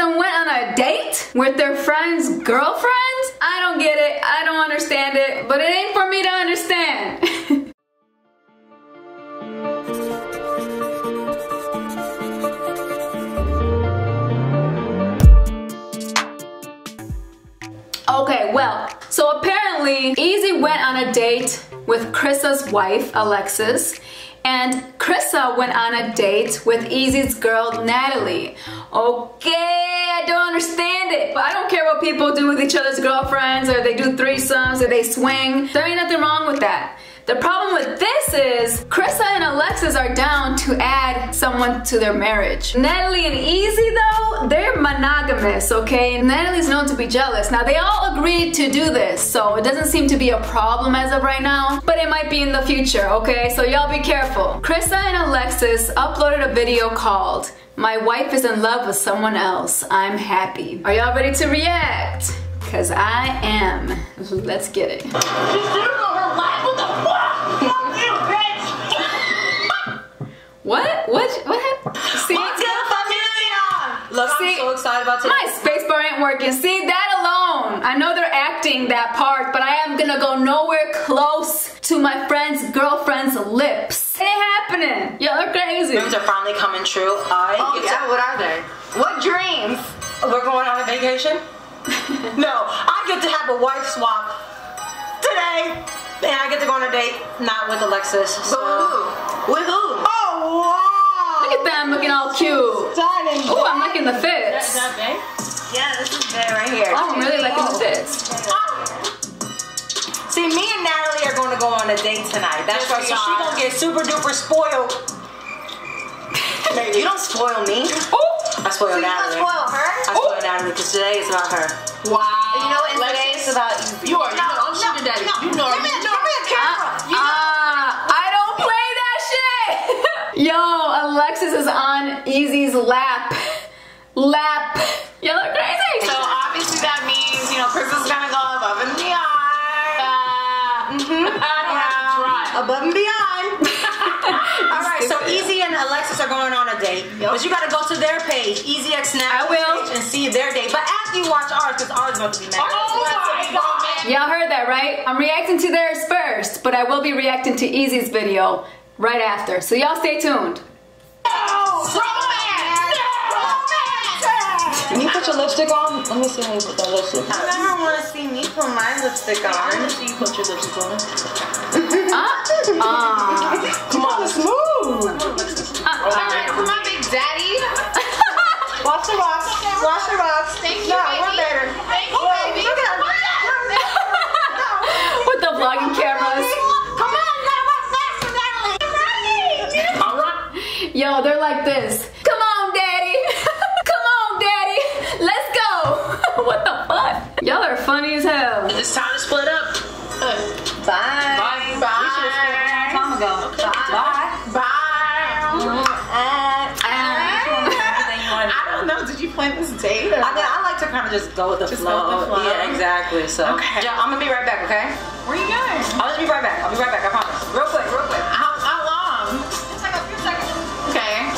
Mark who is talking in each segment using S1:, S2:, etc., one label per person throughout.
S1: them went on a date with their friend's girlfriends? I don't get it. I don't understand it. But it ain't for me to understand. Okay, well, so apparently Ezee went on a date with Crissa's wife, Alexis, and Crissa went on a date with Ezee's girl, Natalie. Okay, I don't understand it, but I don't care what people do with each other's girlfriends, or they do threesomes, or they swing. There ain't nothing wrong with that. The problem with this is Crissa and Alexis are down to add someone to their marriage. Natalie and Ezee though, they're monogamous, okay? Natalie's known to be jealous. Now they all agreed to do this, so it doesn't seem to be a problem as of right now, but it might be in the future, okay? So y'all be careful. Crissa and Alexis uploaded a video called My Wife is in Love with Someone Else. I'm Happy. Are y'all ready to react? Cause I am. Let's get it. What? What? What happened? See?
S2: Look,
S1: See,
S2: I'm so excited about today.
S1: My spacebar ain't working. See, that alone. I know they're acting that part, but I am gonna go nowhere close to my friend's girlfriend's lips. It ain't happening. Y'all are crazy.
S2: Dreams are finally coming true. I
S3: Oh
S2: get
S3: yeah, what are they? What dreams?
S2: we're going on a vacation. no, I get to have a wife swap today, and I get to go on a date, not with Alexis.
S3: But
S2: So.
S3: who? With who?
S2: Oh wow!
S1: Look at them looking all cute.
S2: Stunning.
S1: Ooh, I'm liking the fits. Is that bay?
S3: Yeah, this is Bay right here.
S1: I'm really liking the fits. Ah!
S2: See, me and Natalie are going to go on a date tonight. That's
S3: Just
S2: right. So
S3: for
S2: she gonna get super duper spoiled. you don't spoil me.
S1: Ooh.
S2: I spoil
S3: So you
S2: Natalie.
S3: spoil her?
S2: I spoil Natalie because today is about her.
S4: Wow.
S3: You know, and
S4: Lexus,
S3: today it's about you.
S4: You are, you know, I'm sugar daddy. You know,
S3: Give me,
S4: you
S3: a-
S4: know.
S3: give me a camera. You know-
S1: Ah, I don't play that shit. Yo, Alexis is on Ezee's lap. Lap. Y'all are crazy.
S4: So obviously that means, you know, Chris is gonna go above and beyond.
S3: Mm-hmm.
S4: I don't have to try.
S2: Above and beyond. All right, so Ezee and Alexis are going on a date, but you got to go to their page, Ezee X Snap
S1: I will.
S2: page, and see their date. But after you watch ours, because ours is about to be mad.
S4: Oh my god.
S1: Y'all heard that, right? I'm reacting to theirs first, but I will be reacting to Ezee's video right after. So y'all stay tuned.
S2: Can you put your lipstick on? Let me see how you put that lipstick on.
S3: You never want to see me put my lipstick on.
S2: see you put your lipstick on.
S1: Ah, ah.
S2: Come on, smooth.
S4: Alright, come on, big daddy.
S2: Watch the rocks. Watch the rocks.
S4: Thank you,
S2: No,
S4: baby.
S2: we're better.
S4: Thank you,
S2: Whoa,
S4: baby.
S2: Look at
S1: With the vlogging cameras.
S2: Come on, now what's next, Natalie?
S4: Alright.
S1: Yo, they're like this. Come on, daddy. Come on, daddy. Let's go. what the fuck? Y'all are funny as hell.
S4: It's time to split up. Uh,
S3: Bye.
S4: Bye. Bye.
S1: Time ago.
S3: Bye.
S4: Bye.
S1: Ah.
S4: I don't know. Did you plan this date? Or
S2: I, I like to kind of just go with the
S4: Just
S2: flow.
S4: go with the flow.
S2: Yeah, exactly. So,
S4: Okay.
S2: Yeah, I'm gonna be right back. Okay.
S4: Where you going?
S2: I'll just be right back. I'll be right back. I promise. Real quick. Real quick.
S4: How, how long?
S2: Just like a few seconds.
S4: Okay.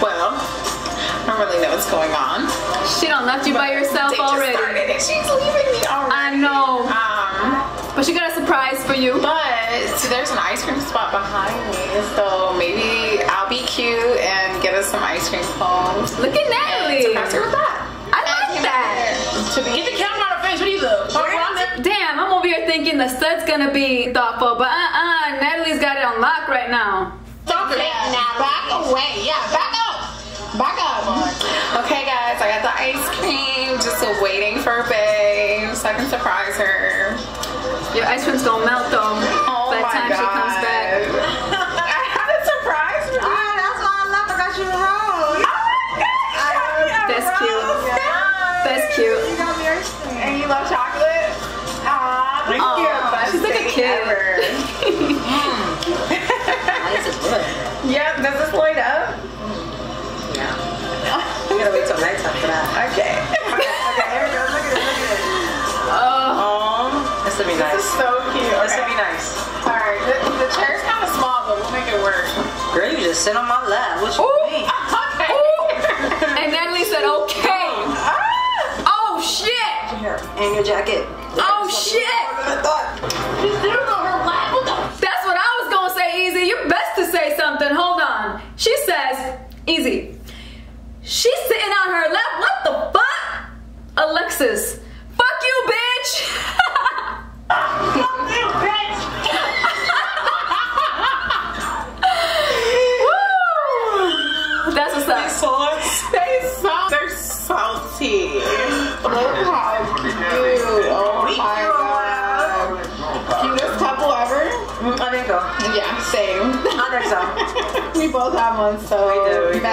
S4: Well, I don't really know what's going on.
S1: She don't left you by yourself
S4: Date just
S1: already.
S4: started She's leaving me already.
S1: I know.
S4: Um,
S1: But she got a surprise for you.
S4: but see, there's an ice cream spot behind me, so maybe I'll be cute and get us some ice cream cones.
S1: Look at Natalie.
S4: Surprise her with that.
S1: I like that.
S4: To be get the camera on her face. What do you look?
S1: Damn, I'm over here thinking the stud's gonna be thoughtful, but uh-uh, Natalie's got it on lock right now.
S4: Stop it now. Back away. Yeah, back up. Back up. Okay, guys, I got the ice cream. Just waiting for Babe so I can surprise her.
S1: Your ice cream's gonna melt though
S4: Oh
S1: by the
S4: oh
S1: time
S4: god.
S1: she comes back.
S2: Just sit on my lap. What you
S1: Ooh,
S2: mean?
S4: Okay.
S1: And Natalie said, okay.
S2: Ah.
S1: Oh, shit.
S2: Here, and your jacket.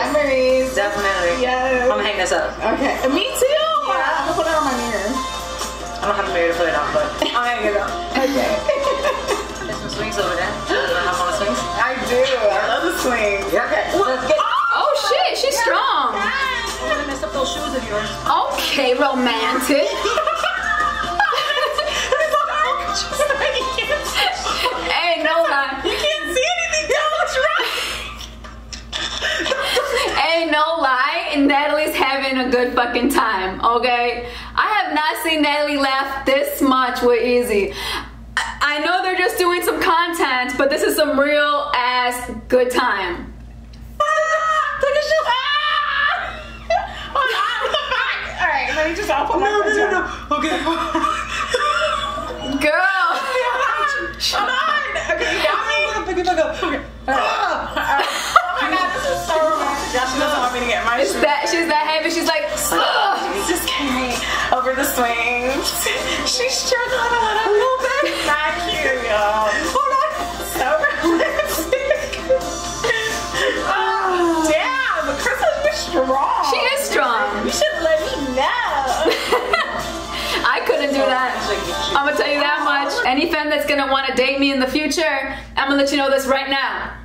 S4: Memories.
S2: Definitely.
S4: Yes.
S2: I'm gonna hang this up.
S4: Okay, uh, me too.
S2: Yeah.
S4: I'm gonna put it on my mirror.
S2: I don't have a mirror to put it on, but I'm hanging it up.
S4: Okay.
S2: There's some swings over there. You wanna hop on the swings?
S4: I do. I love the swing.
S2: Yeah. Okay. Let's get.
S1: Oh, oh shit, she's strong.
S2: I'm gonna mess up those shoes of yours.
S1: Okay, romantic. Ain't no lie.
S4: You can't see anything down what's right.
S1: Ain't no lie, and Natalie's having a good fucking time, okay? I have not seen Natalie laugh this much with Ezee. I I know they're just doing some content, but this is some real ass good time.
S4: Take a shot. Hold on, the back. All right, let me just. I'll put my
S2: No, no, no, no. Okay.
S1: Girl!
S4: Hold on. Okay, you got me.
S2: Pick it back up. Okay. Ah.
S4: Oh god, this is so. Y'all, she doesn't want me to get my
S1: It's
S4: shoes.
S1: that she's that heavy, she's like, "Ugh."
S4: She's just carrying over the swings. She's struggling a little, a little bit. Not cute, y'all. Hold on. So romantic. oh, damn. Crissa's strong.
S1: she is strong.
S4: You should let me know.
S1: I couldn't do that. I'm gonna tell you that much. Any fan that's gonna wanna date me in the future, I'm gonna let you know this right now.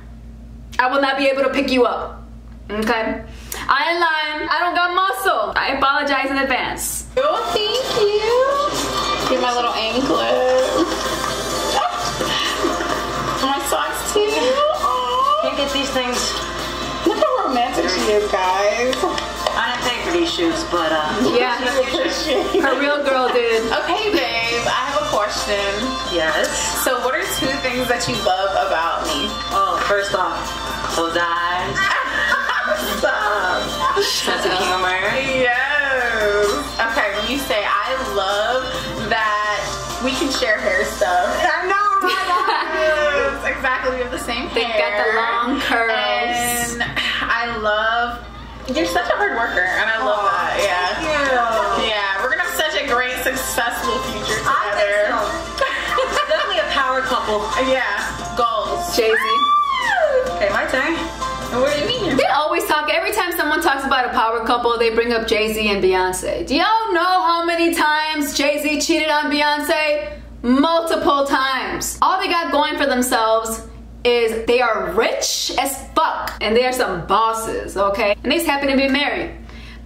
S1: I will not be able to pick you up. Okay? I ain't lying. I don't got muscle. I apologize in advance.
S4: Oh, thank you. Get my little anklet. My socks too. Aw.
S2: Can't get these things.
S4: Look how romantic she is, guys.
S2: I didn't pay for these shoes, but uh.
S1: Yeah. Her real girl did.
S4: Okay, babe, I have a question.
S2: Yes.
S4: So, what are two things that you love about me?
S2: First off, those eyes.
S4: Stop.
S2: Sense of humor.
S4: Yes. Okay, when you say I love that we can share hair stuff. I know, right? exactly. We have the same
S1: They
S4: hair.
S1: got the long curls.
S4: And I love. You're such a hard worker, and I love that. Yeah.
S2: you.
S4: Yeah, we're gonna have such a great, successful future
S2: I
S4: together.
S2: think so. Definitely a power couple.
S4: Yeah, goals.
S1: Jay Z.
S2: Okay, my turn.
S4: What do you mean?
S1: They always talk, every time someone talks about a power couple, they bring up Jay Z and Beyonce. Do y'all know how many times Jay Z cheated on Beyonce? Multiple times. All they got going for themselves is they are rich as fuck and they are some bosses, okay? And they just happen to be married.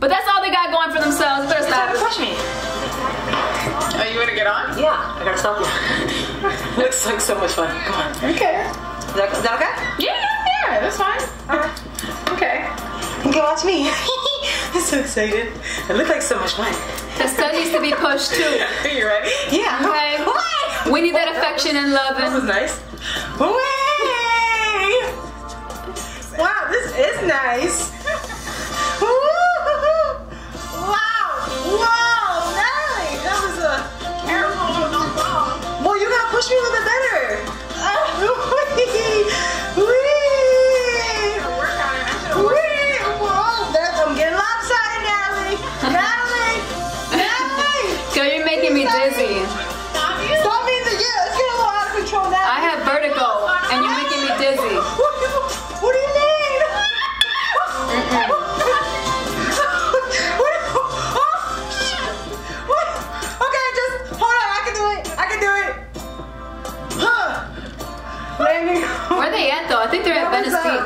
S1: But that's all they got going for themselves. Better
S2: Stop
S1: stop
S2: and push me.
S4: Are you wanna get on?
S2: Yeah, I gotta stop you. Looks like so much fun. Come on.
S4: Okay.
S2: Is that, is that okay?
S4: Yeah, yeah, yeah, that's fine.
S2: Alright.
S4: Okay.
S2: You can watch me. I'm so excited. It looked like so much fun.
S1: The stud needs to be pushed too.
S4: Are you ready?
S2: Yeah.
S1: Okay.
S2: Why?
S1: We need that affection and love.
S2: And That was nice. Way! Wow, this is nice.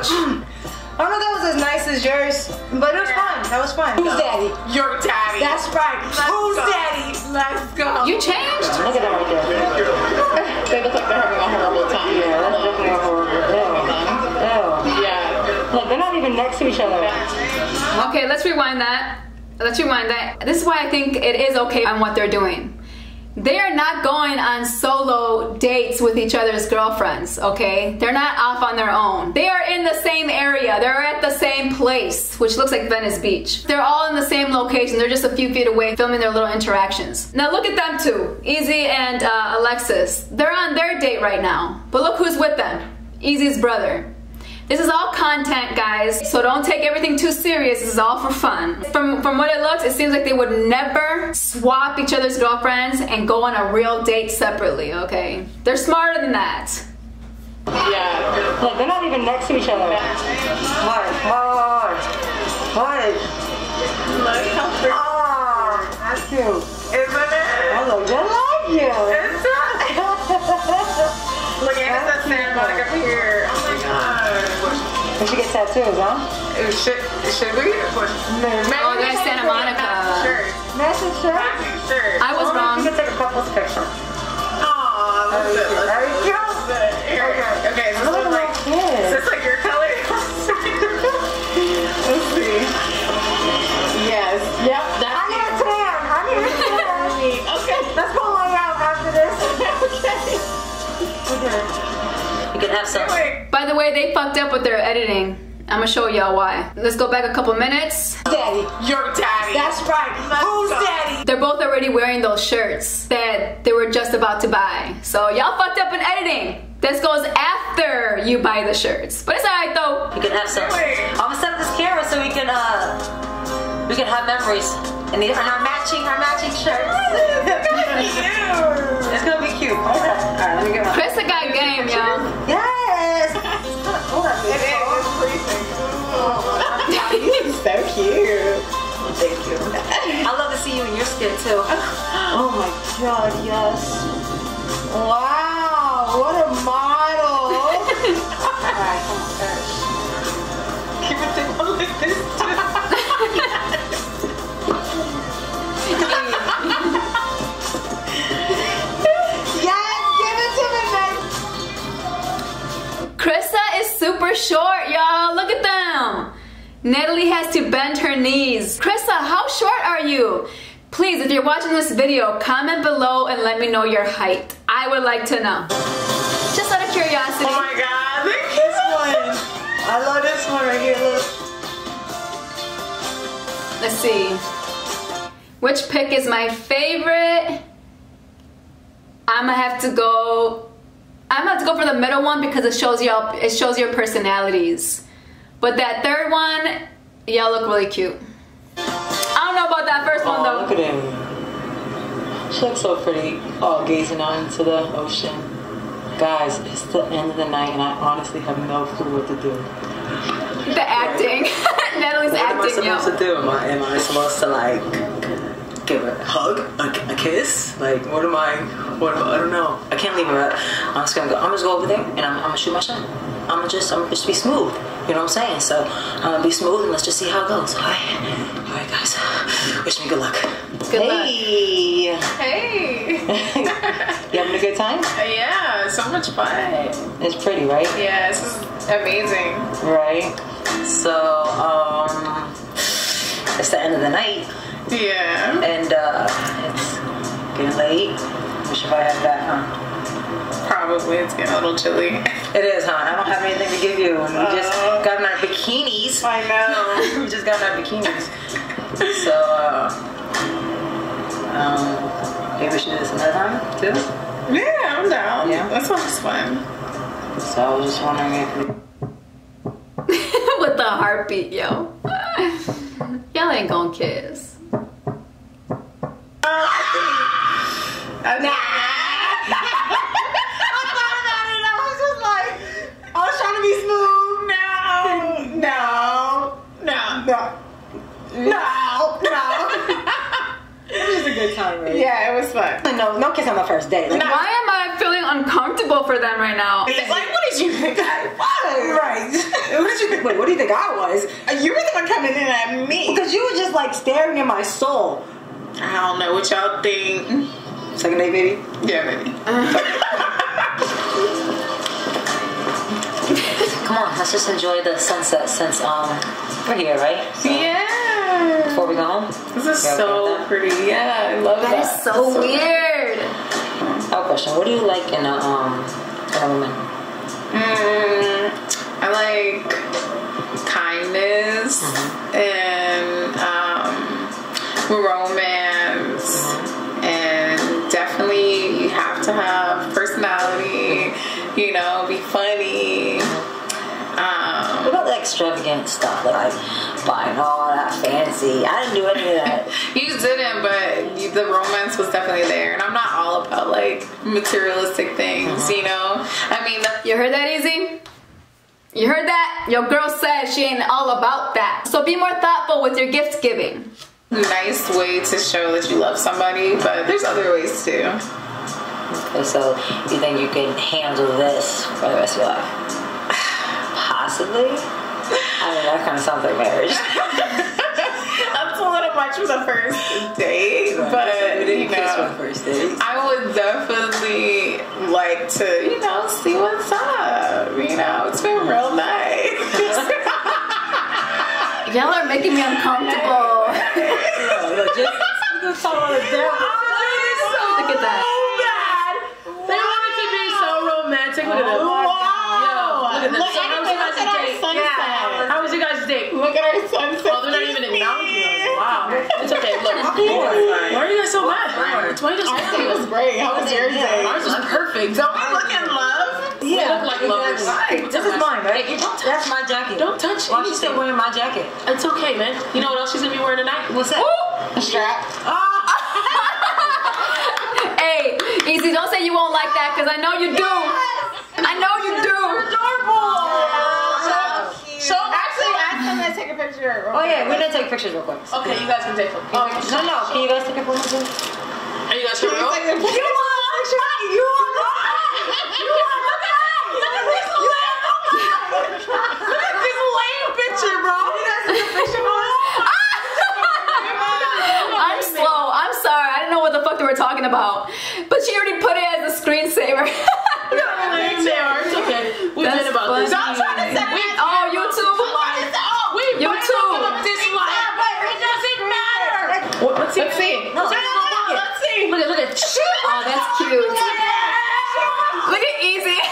S2: That
S1: Venice
S2: was,
S1: Beach.
S2: I don't know if that was as nice as yours, but it was fun. That was fun. Who's daddy?
S4: Your daddy.
S2: That's right. Who's
S4: go.
S2: daddy?
S4: Let's go.
S1: You changed?
S2: Look at that right there.
S4: They look like they're having a horrible time.
S2: Yeah, that's definitely a horrible. Ew.
S4: Yeah.
S2: Look, they're not even next to each other.
S1: Okay, let's rewind that. Let's rewind that this is why I think it is okay on what they're doing. They are not going on solo dates with each other's girlfriends, okay? They're not off on their own. They are in the same area. They're at the same place, which looks like Venice Beach. They're all in the same location. They're just a few feet away filming their little interactions. Now look at them two, Ezee and uh, Alexis. They're on their date right now. But look who's with them. Ezee's brother. This is all content, guys, so don't take everything too serious. This is all for fun. From, from what it looks, it seems like they would never swap each other's girlfriends and go on a real date separately, okay? They're smarter than that.
S4: Yeah.
S3: Look, they're not even next to each other. What? What? What?
S4: Look how pretty.
S3: Oh, that's cute.
S4: Isn't it?
S3: I look just like you.
S4: It's Look at it, says Santa Monica up
S3: We should get tattoos, huh?
S4: Uh, should, should we? Maybe
S1: Oh,
S4: we
S1: there's Santa Monica.
S4: matching Shirt.
S3: Shirt.
S4: Matching shirt.
S1: I was
S3: We
S1: wrong.
S3: can take a couple's picture.
S4: Aw, that's
S3: Very
S4: it.
S3: cute. Very cute.
S4: Here, okay, is this
S3: Look
S4: one
S3: at
S4: like,
S3: my kid.
S4: is this like your color? Let's see. Yes. Yep,
S3: I need a tan. I need a tan.
S4: Okay.
S3: Let's go hang out after this.
S4: okay.
S3: Okay.
S2: You can have some.
S1: By the way, they fucked up with their editing. I'm gonna show y'all why. Let's go back a couple minutes.
S3: Daddy.
S4: Your daddy.
S3: That's right. Who's
S4: go.
S3: daddy?
S1: They're both already wearing those shirts that they were just about to buy. So y'all fucked up in editing. This goes after you buy the shirts. But it's alright though.
S2: You can have some.
S4: Wait.
S2: I'm gonna set up this camera so we can uh we can have memories and, these, and our matching our matching shirts. Oh, it's gonna be cute. All right, let me get my.
S1: Crissa got game, y'all.
S3: Yes.
S4: Oh, it is. It's freezing. so cute.
S2: Thank you. I love to see you in your skin too.
S3: Oh my god, yes. Wow,
S1: short, y'all. Look at them. Natalie has to bend her knees. Crissa, how short are you? Please, if you're watching this video, comment below and let me know your height. I would like to know. Just out of curiosity.
S4: Oh my god, look at this one.
S3: I love this one right here, look.
S1: Let's see. Which pick is my favorite? I'm gonna have to go. I'm about to go for the middle one because it shows y'all. It shows your personalities. But that third one, y'all look really cute. I don't know about that first one
S5: Oh,
S1: though.
S5: look at him. She looks so pretty. Oh, gazing out into the ocean. Guys, it's the end of the night, and I honestly have no clue what to do.
S1: The acting. Natalie's acting.
S6: What am I
S1: acting,
S6: supposed
S1: yo.
S6: to do? Am I, am I supposed to like give her a hug, a, a kiss? Like what am I? What am I, I don't know.
S2: I can't leave her. I'm just gonna go. I'm just go over there and I'm, I'm gonna shoot my shot. I'm gonna just I'm gonna just be smooth. You know what I'm saying? So I'm gonna be smooth and let's just see how it goes. All right, all right, guys. Wish me good luck.
S1: Good luck.
S5: Hey!
S4: Hey.
S5: You having a good time?
S4: yeah, so much fun.
S5: It's pretty, right?
S4: Yeah, this is amazing.
S5: Right?
S2: So um, it's the end of the night
S4: Yeah.
S2: and uh, it's getting late. Wish if I had that, huh?
S4: Probably it's getting a little chilly.
S2: It is, huh? I don't have anything to give you. And we just
S4: Oh.
S2: got in our bikinis.
S4: I know.
S2: we just got in our bikinis. So, uh, um, maybe we should do this another time, too?
S4: Yeah, I'm down.
S2: Yeah.
S4: That sounds fun.
S5: So I was just wondering if we
S1: With the heartbeat, yo. Y'all ain't gonna kiss.
S4: I thought about it. I was just like, I was trying to be smooth. No, no, no, no, no, no.
S3: It was just a good time, right?
S4: Yeah, it was fun.
S3: No, no kiss on the first date. Like,
S1: Why am I feeling uncomfortable for them right now?
S4: It's like, what did you think I was?
S3: Right. what did you think? Wait, what do you think I was?
S4: You were the one coming in at me.
S3: Because you were just like staring at my soul.
S4: I don't know what y'all think.
S3: Second date, baby.
S4: Yeah, maybe.
S2: Come on, let's just enjoy the sunset since, um, we're here, right? So,
S4: Yeah.
S2: Before we go home,
S4: This is
S2: Yeah,
S4: so pretty. Yeah, I love that.
S1: That is so weird.
S2: I have a question. What do you like in a um in a woman?
S4: Mm, I like kindness and um, romance, to have personality. You know, be funny. Um,
S2: What about the extravagant stuff, like buying all that fancy? I didn't do any of that.
S4: You didn't, but you, the romance was definitely there. And I'm not all about like materialistic things, you know? I mean, the,
S1: You heard that, Ezee? You heard that? Your girl said she ain't all about that. So be more thoughtful with your gift giving.
S4: nice way to show that you love somebody, but there's other ways too.
S2: Okay, so you think you can handle this for the rest of your life? Possibly. I mean, that kind of sounds like marriage.
S4: That's a little much for the first date, but uh, you
S2: kiss
S4: know.
S2: on first date.
S4: I would definitely like to, you know, see what's up. You know, it's been real nice.
S1: Y'all are making me uncomfortable.
S2: Look, just you can talk about it there.
S1: Look at that.
S3: They wanted to be so romantic. Look at them.
S4: Wow.
S3: Yo, look at this.
S4: Look,
S3: how was
S4: look
S3: guys'
S4: at our
S3: date?
S4: sunset.
S3: How was you guys' date?
S4: Look at our sunset.
S3: Oh, they're not even acknowledging us. Wow. It's okay. Look. Why are you guys so mad? Why are you
S4: Our day was great. How was your day?
S3: Ours was perfect.
S4: Don't we look in love?
S3: Yeah, We look like lovers.
S2: This is mine, right? That's my jacket.
S3: Don't touch
S2: Why you still wearing my jacket?
S3: It's okay, man. You know what else she's gonna be wearing tonight?
S2: What's that?
S4: A strap.
S1: Hey, Ezee, don't say you won't like that because I know you do. I know you do.
S4: So actually, ask them to take a picture.
S2: Oh yeah, we're gonna take pictures real quick.
S3: Okay, you guys can take pictures.
S2: Oh, no, no. Can you guys take a picture?
S3: Are you guys for real?
S4: Take a picture. You
S1: I'm slow. I'm sorry. I didn't know what the fuck they were talking about. But she already put it as a screensaver.
S3: They are. It's okay. We've
S1: That's
S3: been about this.
S1: funny. Oh, you too?
S3: Wait,
S1: You
S3: we're
S1: too.
S3: talking about this life. It doesn't matter. What, let's see.
S4: Let's see.
S3: No, let's see. Look at, look at.
S1: Oh, that's cute. Look at Ezee.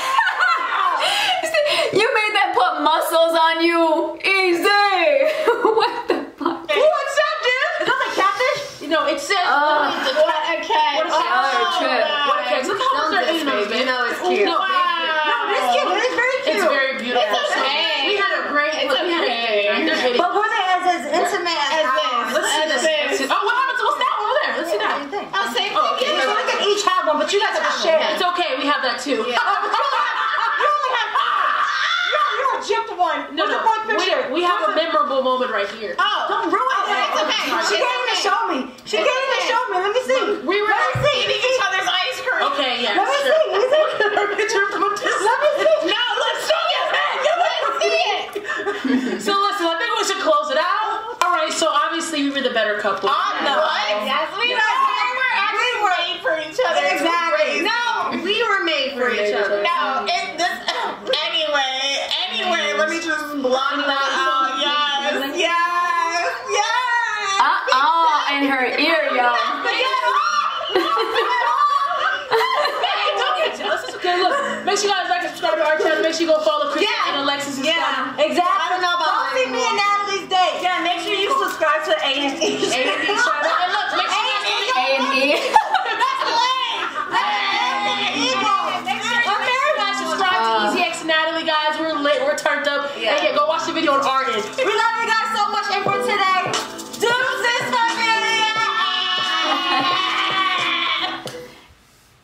S1: you made them put muscles on you. Ezee. what the fuck?
S3: What's up, dude? Is that like catfish? You know, it says.
S1: Oh.
S4: What a cat.
S3: What a cat.
S1: Oh, trip.
S3: What a cat. Look how much their ears, baby.
S2: You know it's cute.
S3: No,
S4: It's cute. It's very cute.
S3: It's very beautiful.
S4: It's okay.
S3: We had a great.
S4: It's
S3: look, we had a-
S4: okay.
S3: They're hitting.
S6: But were they as, as intimate as,
S4: As this.
S6: ours?
S3: Let's see
S4: As
S3: this.
S4: this.
S3: Let's see- Oh, what happened to what's that over there? Let's see that.
S4: I'll say
S3: Oh, okay.
S6: So we can each have one, but you guys have to share.
S3: It's okay. We have that too.
S6: You only have five. You're, you're a gypped one.
S3: No,
S6: What's
S3: no.
S6: the fourth picture?
S3: We, we have a memorable moment right here.
S4: Oh.
S6: Don't ruin
S4: Oh,
S6: it.
S4: it's okay.
S6: She
S4: It's
S6: can't even show me. She
S4: It's
S6: can't even show me. Let me see.
S3: We were
S6: Let me see.
S4: Eating each other's ice cream.
S3: Okay, yeah.
S6: Let me
S3: sure.
S6: see. Is it?
S3: Her picture from this.
S6: Let me see.
S4: No, let's show your head. You wouldn't see it.
S3: So listen, I think we should close it out. All right. So obviously we were the better couple.
S4: On the what?
S6: Yes,
S4: we
S6: yes.
S4: were. We were actually made for each other. It's
S6: Exactly.
S4: crazy.
S6: No, we were made for each other.
S4: No, it this anyway. Anyway, let me just blot that out. Yes, yes, yes.
S1: Uh-uh, in her ear, yo.
S3: Hey, don't get jealous. It's okay. Look, make sure you guys like and subscribe to our channel. Make sure you go follow Chris
S6: Yeah.
S3: and Alexis. and
S6: Yeah,
S3: stuff.
S6: exactly.
S4: I don't know about
S6: Don't see me and Natalie's date. Yeah, make sure you subscribe to A and E.
S3: A and B channel. And look, make sure you guys
S1: A and E.
S3: Okay, guys, subscribe to uh. Ezee X and Natalie, guys. We're lit. We're turned up.
S6: Yeah.
S3: And yeah, go watch the video on our end.
S6: We love you guys so much, and for today, deuces familia.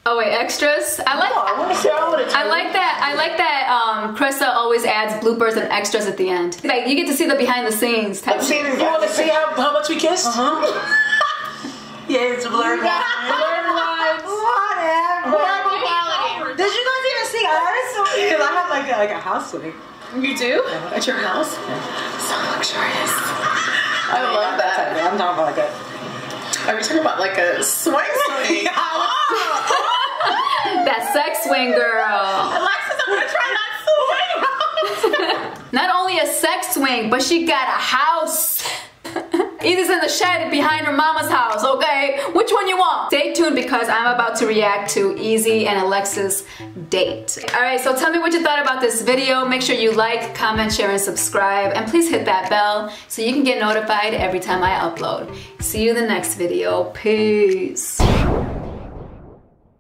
S1: Oh wait, extras. I like.
S3: I want to share all of it.
S1: I like that. I like that. Um, Crissa always adds bloopers and extras at the end. Like you get to see the behind the scenes type.
S3: You want to see how, how much we kissed?
S6: Uh-huh.
S2: Yeah, it's blurred.
S3: Blurred lines.
S6: Whatever.
S4: Horrible quality.
S6: Did you guys even see ours? Because I have like a, like a house suite.
S4: You do? At your house? So luxurious. I love that.
S2: I'm talking about like a.
S4: Are you talking about like a swing suite?
S1: That sex swing girl.
S4: Alexis, I'm gonna try that swing.
S1: Not only a sex swing, but she got a house. Ezee's in the shed behind her mama's house, okay? Which one you want? Stay tuned because I'm about to react to Ezee and Alexis date. Alright, so tell me what you thought about this video. Make sure you like, comment, share, and subscribe. And please hit that bell so you can get notified every time I upload. See you in the next video. Peace.